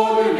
glory.